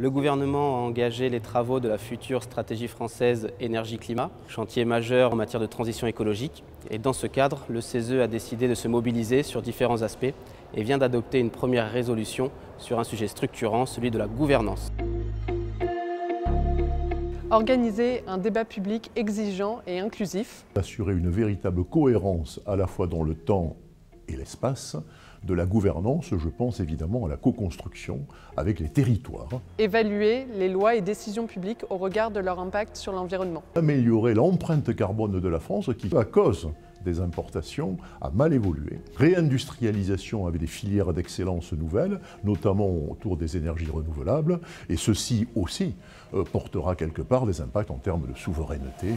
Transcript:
Le gouvernement a engagé les travaux de la future stratégie française énergie-climat, chantier majeur en matière de transition écologique. Et dans ce cadre, le CESE a décidé de se mobiliser sur différents aspects et vient d'adopter une première résolution sur un sujet structurant, celui de la gouvernance. Organiser un débat public exigeant et inclusif. Assurer une véritable cohérence à la fois dans le temps et l'espace de la gouvernance, je pense évidemment à la co-construction avec les territoires. Évaluer les lois et décisions publiques au regard de leur impact sur l'environnement. Améliorer l'empreinte carbone de la France qui, à cause des importations, a mal évolué. Réindustrialisation avec des filières d'excellence nouvelles, notamment autour des énergies renouvelables, et ceci aussi euh, portera quelque part des impacts en termes de souveraineté.